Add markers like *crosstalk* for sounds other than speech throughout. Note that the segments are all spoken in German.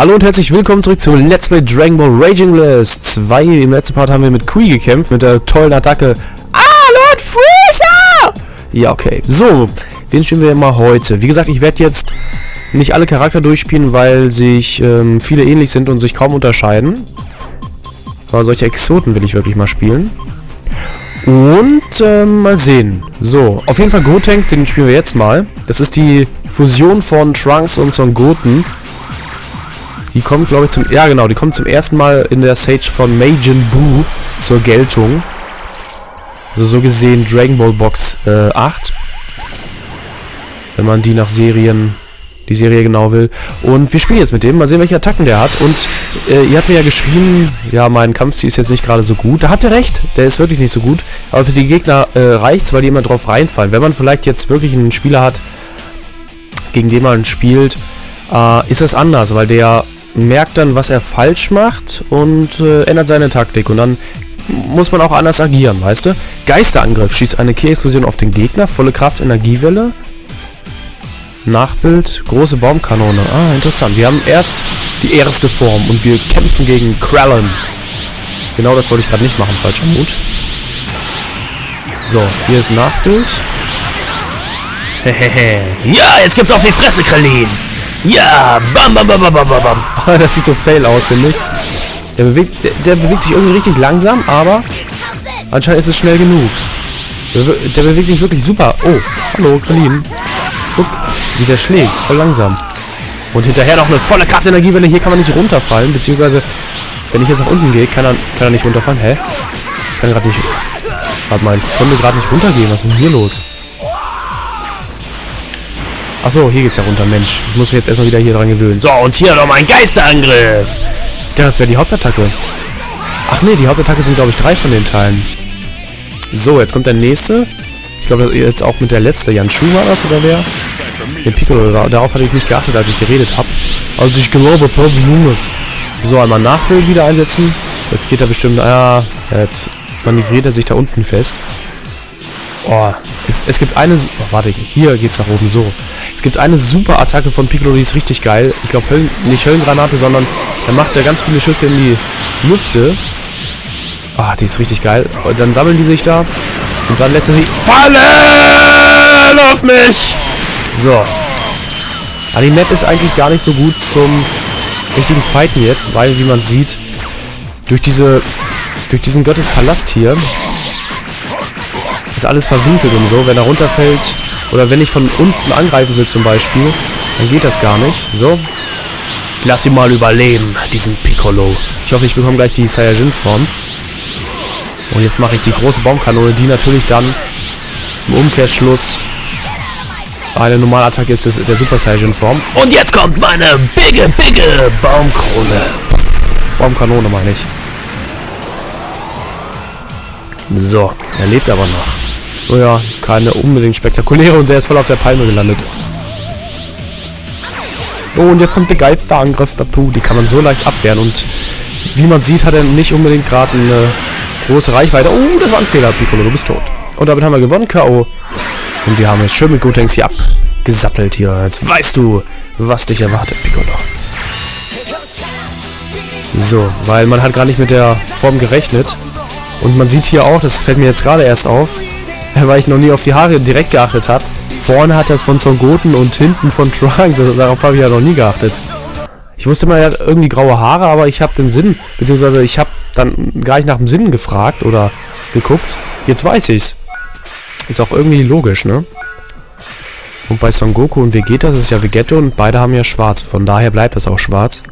Hallo und herzlich willkommen zurück zu Let's Play Dragon Ball Raging Blast 2. Im letzten Part haben wir mit Kui gekämpft, mit der tollen Attacke. Ah, Lord Freezer! Ja, okay. So, wen spielen wir mal heute? Wie gesagt, ich werde jetzt nicht alle Charakter durchspielen, weil sich ähm, viele ähnlich sind und sich kaum unterscheiden. Aber solche Exoten will ich wirklich mal spielen. Und ähm, mal sehen. So, auf jeden Fall Gotenks, den spielen wir jetzt mal. Das ist die Fusion von Trunks und Son Goten. Die kommt, glaube ich, zum... Ja, genau, die kommt zum ersten Mal in der Sage von Majin Buu zur Geltung. Also so gesehen Dragon Ball Box äh, 8. Wenn man die nach Serien... Die Serie genau will. Und wir spielen jetzt mit dem. Mal sehen, welche Attacken der hat. Und äh, ihr habt mir ja geschrieben, ja, mein Kampfstil ist jetzt nicht gerade so gut. Da habt ihr recht. Der ist wirklich nicht so gut. Aber für die Gegner äh, reicht's, weil die immer drauf reinfallen. Wenn man vielleicht jetzt wirklich einen Spieler hat, gegen den man spielt, äh, ist das anders, weil der merkt dann, was er falsch macht und äh, ändert seine Taktik. Und dann muss man auch anders agieren, weißt du? Geisterangriff schießt eine Key-Explosion auf den Gegner, volle Kraft, Energiewelle. Nachbild, große Baumkanone. Ah, interessant. Wir haben erst die erste Form und wir kämpfen gegen Krallen. Genau das wollte ich gerade nicht machen, falscher Mut. So, hier ist Nachbild. Hehehe. ja, jetzt gibt's auf die Fresse, Krallin. Ja, bam, bam, bam, bam, bam, bam. *laughs* das sieht so fail aus, finde ich. Der bewegt, der, der, bewegt sich irgendwie richtig langsam, aber anscheinend ist es schnell genug. Der, der bewegt sich wirklich super. Oh, hallo, Krillin. Guck, wie der schlägt. Voll langsam. Und hinterher noch eine volle Kraftenergiewelle. Hier kann man nicht runterfallen, beziehungsweise, wenn ich jetzt nach unten gehe, kann er, kann er nicht runterfallen. Hä? Ich kann gerade nicht... Warte mal, ich konnte gerade nicht runtergehen. Was ist denn hier los? Achso, hier geht's ja runter, Mensch. Ich muss mich jetzt erstmal wieder hier dran gewöhnen. So, und hier noch mein Geisterangriff. Das wäre die Hauptattacke. Ach nee, die Hauptattacke sind, glaube ich, drei von den Teilen. So, jetzt kommt der nächste. Ich glaube, jetzt auch mit der letzte. Jan Schuh war das, oder wer? Den Piccolo, darauf hatte ich nicht geachtet, als ich geredet habe. Also ich glaube, Pop Junge. So, einmal Nachbild wieder einsetzen. Jetzt geht er bestimmt... Ah, jetzt manövriert er sich da unten fest. Oh, es, es gibt eine... Oh, warte, hier geht's nach oben, so. Es gibt eine super Attacke von Piccolo, die ist richtig geil. Ich glaube, Höllen, nicht Höllengranate, sondern da macht er ganz viele Schüsse in die Lüfte. Ah, die ist richtig geil. Und dann sammeln die sich da. Und dann lässt er sie fallen auf mich. So. Aber die Map ist eigentlich gar nicht so gut zum richtigen Fighten jetzt, weil, wie man sieht, durch diese durch diesen Gottespalast hier ist alles verwinkelt und so. Wenn er runterfällt oder wenn ich von unten angreifen will zum Beispiel, dann geht das gar nicht. So. Ich lasse ihn mal überleben, diesen Piccolo. Ich hoffe, ich bekomme gleich die Saiyajin-Form. Und jetzt mache ich die große Baumkanone, die natürlich dann im Umkehrschluss eine Normalattacke ist, das, der Super Saiyajin-Form. Und jetzt kommt meine bigge, bigge Baumkrone. Baumkanone meine ich. So, er lebt aber noch. Oh ja, keine unbedingt spektakuläre und der ist voll auf der Palme gelandet. Oh, und jetzt kommt der Geisterangriff dazu. Die kann man so leicht abwehren und wie man sieht, hat er nicht unbedingt gerade eine große Reichweite. Oh, das war ein Fehler, Piccolo, du bist tot. Und damit haben wir gewonnen, K.O. Und wir haben es schön mit Gotenks hier abgesattelt hier. Jetzt weißt du, was dich erwartet, Piccolo. So, weil man hat gar nicht mit der Form gerechnet. Und man sieht hier auch, das fällt mir jetzt gerade erst auf, *laughs* weil ich noch nie auf die Haare direkt geachtet habe. Vorne hat das von Son Goten und hinten von Trunks. Also darauf habe ich ja noch nie geachtet. Ich wusste mal, er hat irgendwie graue Haare, aber ich habe den Sinn, beziehungsweise ich habe dann gar nicht nach dem Sinn gefragt oder geguckt. Jetzt weiß ich's. Ist auch irgendwie logisch, ne? Und bei Son Goku und Vegeta ist es ja Vegetto und beide haben ja schwarz. Von daher bleibt das auch schwarz.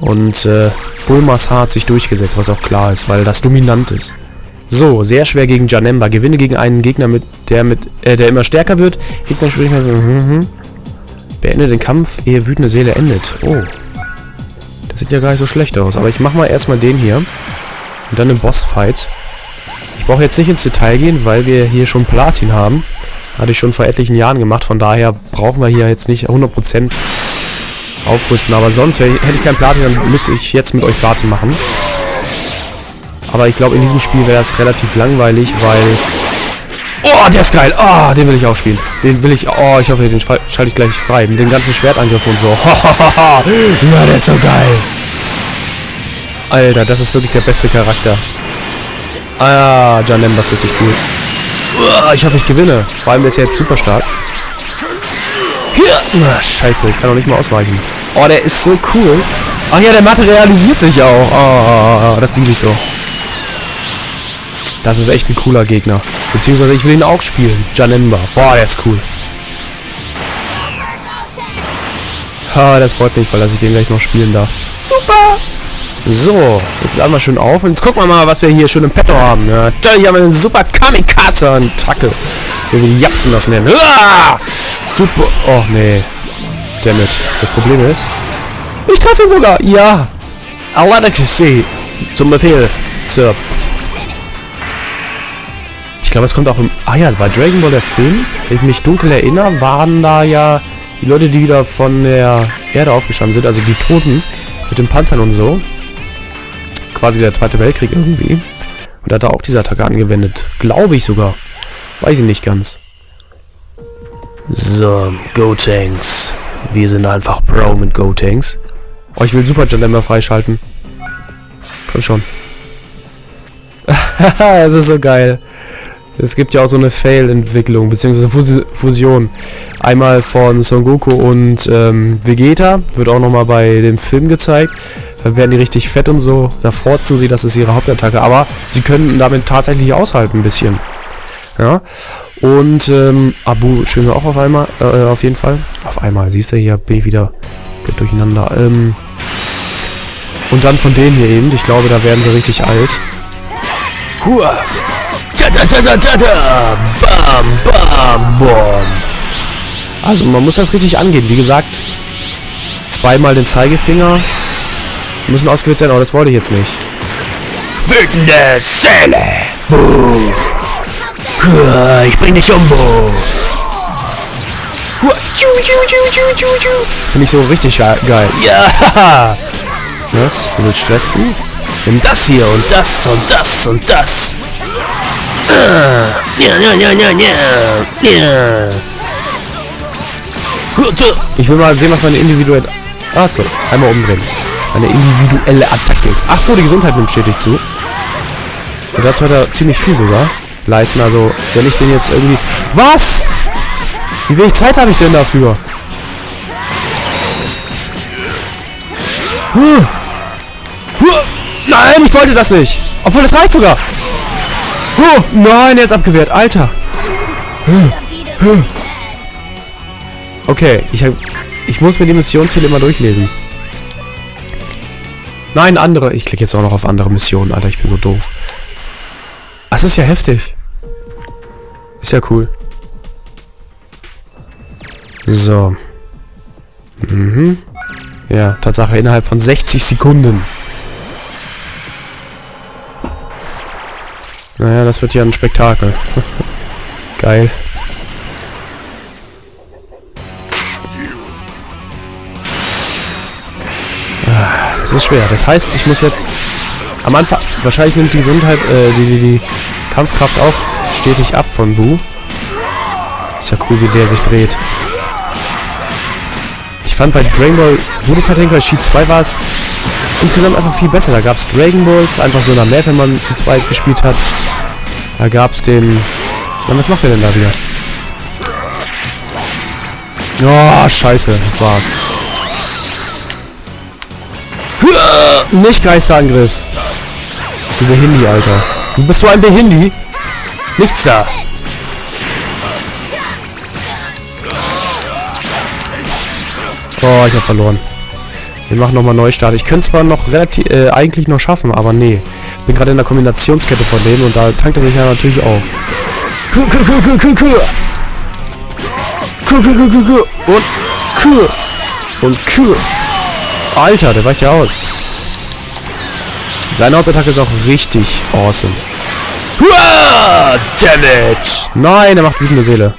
Und äh, Bulmas Haar hat sich durchgesetzt, was auch klar ist, weil das dominant ist. So, sehr schwer gegen Janemba. Gewinne gegen einen Gegner, mit der mit äh, der immer stärker wird. Gegner sprechen also, hm, hm. Beende den Kampf, ehe wütende Seele endet. Oh. Das sieht ja gar nicht so schlecht aus. Aber ich mach mal erstmal den hier. Und dann den Bossfight. Ich brauche jetzt nicht ins Detail gehen, weil wir hier schon Platin haben. Hatte ich schon vor etlichen Jahren gemacht. Von daher brauchen wir hier jetzt nicht 100% aufrüsten. Aber sonst, hätte ich kein Platin, dann müsste ich jetzt mit euch Platin machen. Aber ich glaube, in diesem Spiel wäre das relativ langweilig, weil Oh, der ist geil. Oh, den will ich auch spielen. Den will ich... Oh, ich hoffe, den schalte ich gleich frei. Mit dem ganzen Schwertangriff und so. *laughs* ja, der ist so geil. Alter, das ist wirklich der beste Charakter. Ah, Janem, was richtig cool. Oh, ich hoffe, ich gewinne. Vor allem, ist jetzt super stark. Ach, scheiße, ich kann doch nicht mal ausweichen. Oh, der ist so cool. Ach ja, der materialisiert sich auch. Oh, das liebe ich so. Das ist echt ein cooler Gegner. Beziehungsweise ich will ihn auch spielen. Janemba. Boah, der ist cool. Ha, das freut mich, weil dass ich den gleich noch spielen darf. Super! So, jetzt laden wir schön auf und jetzt gucken wir mal, was wir hier schön im Petto haben. Ja, hier haben wir eine super Kamikaze-Attacke. So wie Japsen das nennen. Uah! Super. Oh, nee. Dammit. Das Problem ist, ich treffe ihn sogar. Ja. Electricity. Zum Befehl. Zur ich glaube, es kommt auch im... Ah ja, bei Dragon Ball der Film, wenn ich mich dunkel erinnere, waren da ja die Leute, die wieder von der Erde aufgestanden sind, also die Toten mit den Panzern und so. Quasi der Zweite Weltkrieg irgendwie. Und da hat er auch diese Attacke angewendet. Glaube ich sogar. Weiß ich nicht ganz. So, Go-Tanks. Wir sind einfach Pro mit Go-Tanks. Oh, ich will Super Dilemma freischalten. Komm schon. *laughs* Es ist so geil. Es gibt ja auch so eine Fail-Entwicklung, beziehungsweise Fusion. Einmal von Son Goku und ähm, Vegeta, wird auch nochmal bei dem Film gezeigt. Da werden die richtig fett und so, da forzen sie, das ist ihre Hauptattacke. Aber sie können damit tatsächlich aushalten ein bisschen. Ja. Und ähm, Abu schwimmen wir auch auf einmal, äh, auf jeden Fall. Auf einmal, siehst du, hier bin ich wieder durcheinander. Ähm, und dann von denen hier eben, ich glaube, da werden sie richtig alt. Hua! Bam, bam, bam. Also man muss das richtig angehen. Wie gesagt, zweimal den Zeigefinger müssen ausgewählt sein, aber das wollte ich jetzt nicht. Wütende Seele. Buh. Ich bring dich um. Das finde ich so richtig geil. Ja! *laughs* Was? Du willst Stress, Buh? Nimm das hier und das und das und das. *clears throat* Ja, ja, ja, ja, ja. Ja. Ich will mal sehen, was meine individuelle... Achso, einmal umdrehen. Meine individuelle Attacke ist. Ach so, die Gesundheit nimmt stetig zu. Und dazu hat er ziemlich viel sogar leisten. Also, wenn ich den jetzt irgendwie... Was? Wie wenig Zeit habe ich denn dafür? Huh. Huh. Nein, ich wollte das nicht. Obwohl, das reicht sogar. Oh, nein, jetzt abgewehrt. Alter. Okay, ich, hab, ich muss mir die Missionsziele immer durchlesen. Nein, andere. Ich klicke jetzt auch noch auf andere Missionen. Alter, ich bin so doof. Das ist ja heftig. Ist ja cool. So. Mhm. Ja, Tatsache innerhalb von 60 Sekunden. Naja, das wird ja ein Spektakel. *laughs* Geil. Ah, das ist schwer. Das heißt, ich muss jetzt am Anfang... Wahrscheinlich nimmt die Gesundheit, äh, die, die, die Kampfkraft auch stetig ab von Bu. Ist ja cool, wie der sich dreht. Ich fand bei Dragon Ball Budokai Tenkaichi 2 war es insgesamt einfach viel besser. Da gab es Dragon Balls, einfach so in der Map, wenn man zu zweit gespielt hat. Da gab es den... Na, was macht er denn da wieder? Oh, scheiße, das war's. Nicht Geisterangriff. Du Behindi, Alter. Du bist so ein Behindi. Nichts da. Oh, ich habe verloren. Wir machen nochmal Neustart. Ich könnte zwar noch relativ, äh, eigentlich noch schaffen, aber nee. Bin gerade in der Kombinationskette von denen und da tankt er sich ja natürlich auf. Und Und Alter, der weicht ja aus. Seine Hauptattacke ist auch richtig awesome. Damage! Nein, er macht wütende Seele.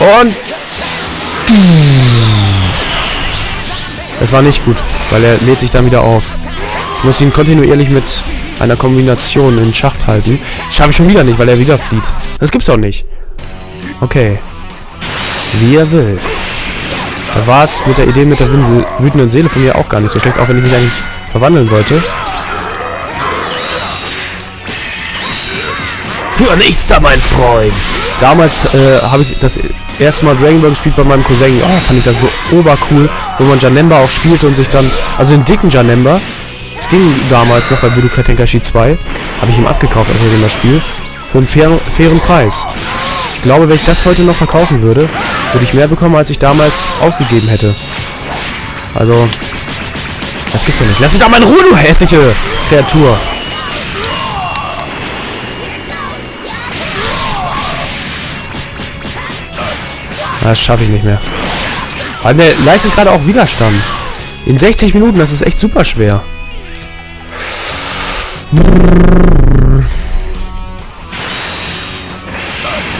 Und... Das war nicht gut, weil er lädt sich dann wieder auf. Ich muss ihn kontinuierlich mit einer Kombination in Schacht halten. Das schaffe ich schon wieder nicht, weil er wieder flieht. Das gibt's doch nicht. Okay. Wie er will. Da war es mit der Idee mit der wütenden Seele von mir auch gar nicht so schlecht, auch wenn ich mich eigentlich verwandeln wollte. Hör nichts da, mein Freund! Damals äh, habe ich das erste Mal Dragon Ball gespielt bei meinem Cousin. Oh, fand ich das so obercool, wo man Janemba auch spielte und sich dann, also den dicken Janemba, es ging damals noch bei Budokai Tenkaichi 2, habe ich ihm abgekauft, als er das Spiel, für einen fairen, fairen Preis. Ich glaube, wenn ich das heute noch verkaufen würde, würde ich mehr bekommen, als ich damals ausgegeben hätte. Also, das gibt's doch nicht. Lass mich doch mal in Ruhe, du hässliche Kreatur! Das schaffe ich nicht mehr. Vor allem, der leistet gerade auch Widerstand. In 60 Minuten, das ist echt super schwer.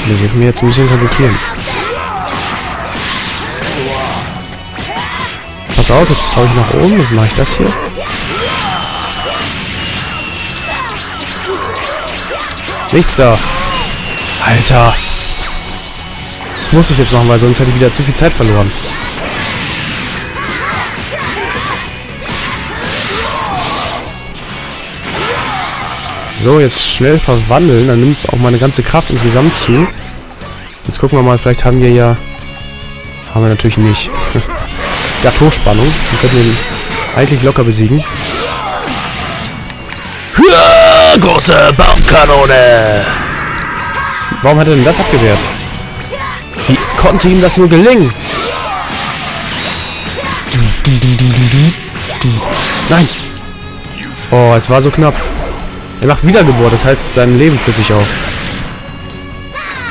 Muss ich mich jetzt ein bisschen konzentrieren. Pass auf, jetzt hau ich nach oben. Jetzt mache ich das hier. Nichts da. Alter. Das muss ich jetzt machen, weil sonst hätte ich wieder zu viel Zeit verloren. So, jetzt schnell verwandeln. Dann nimmt auch meine ganze Kraft insgesamt zu. Jetzt gucken wir mal, vielleicht haben wir ja... Haben wir natürlich nicht. *laughs* ich dachte Hochspannung. Wir könnten ihn eigentlich locker besiegen. Große Baumkanone! Warum hat er denn das abgewehrt? Wie konnte ihm das nur gelingen? Nein! Oh, es war so knapp. Er macht Wiedergeburt, das heißt, sein Leben führt sich auf.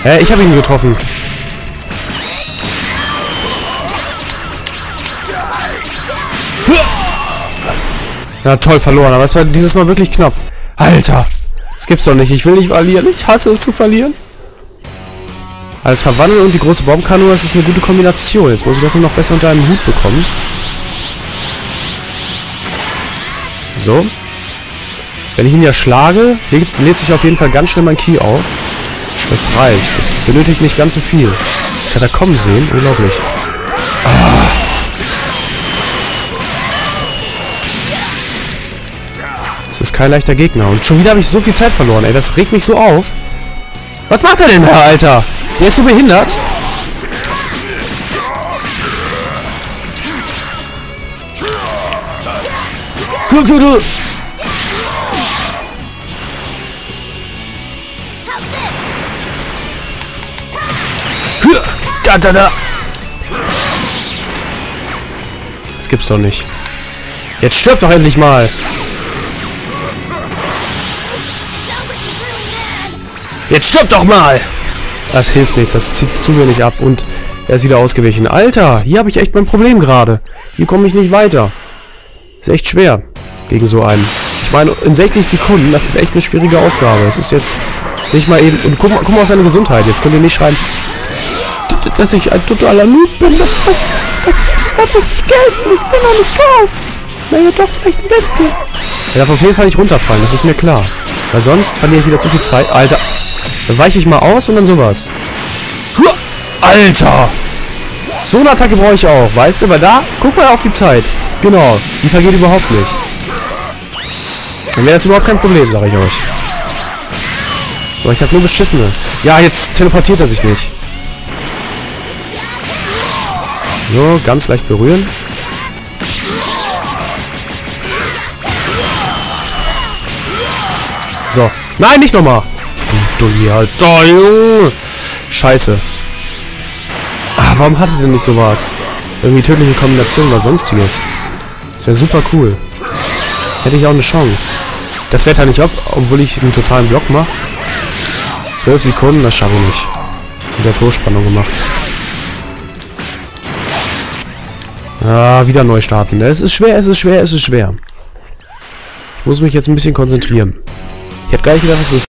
Hä, ich habe ihn getroffen. Ja, toll, verloren. Aber es war dieses Mal wirklich knapp. Alter! Das gibt's doch nicht. Ich will nicht verlieren. Ich hasse es zu verlieren. Alles verwandeln und die große Bombkanone, das ist eine gute Kombination. Jetzt muss ich das noch besser unter einem Hut bekommen. So. Wenn ich ihn ja schlage, lädt, lädt sich auf jeden Fall ganz schnell mein Key auf. Das reicht. Das benötigt nicht ganz so viel. Das hat er kommen sehen. Unglaublich. Ah. Das ist kein leichter Gegner. Und schon wieder habe ich so viel Zeit verloren, ey. Das regt mich so auf. Was macht er denn da, Alter? Der ist so behindert. Guck, du, du. Da, da, da. Das gibt's doch nicht. Jetzt stirb doch endlich mal. Jetzt stirb doch mal. Das hilft nichts, das zieht zu wenig ab und er ist wieder ausgewichen. Alter, hier habe ich echt mein Problem gerade. Hier komme ich nicht weiter. Ist echt schwer gegen so einen. Ich meine, in 60 Sekunden, das ist echt eine schwierige Aufgabe. Es ist jetzt nicht mal eben... Und guck, guck mal auf seine Gesundheit. Jetzt könnt ihr nicht schreiben, dass ich ein totaler Noob bin. Das, das, das, das ist nicht gelten. Ich bin noch nicht drauf. Naja, doch vielleicht ein bisschen. Er darf auf jeden Fall nicht runterfallen, das ist mir klar. Weil sonst verliere ich wieder zu viel Zeit. Alter, da weiche ich mal aus und dann sowas. Alter! So eine Attacke brauche ich auch, weißt du? Weil da, guck mal auf die Zeit. Genau, die vergeht überhaupt nicht. Dann wäre das überhaupt kein Problem, sage ich euch. Aber ich habe nur beschissene. Ja, jetzt teleportiert er sich nicht. So, ganz leicht berühren. So. Nein, nicht nochmal. Du Dulli, Alter, Junge. Scheiße. Ah, warum hatte denn nicht sowas? Irgendwie tödliche Kombination oder sonstiges. Das wäre super cool. Hätte ich auch eine Chance. Das halt nicht ab, obwohl ich einen totalen Block mache. 12 Sekunden, das schaffe ich nicht. Mit der Torspannung gemacht. Ah, wieder neu starten. Es ist schwer, es ist schwer, es ist schwer. Ich muss mich jetzt ein bisschen konzentrieren. Ich hätte gar nicht gedacht, dass es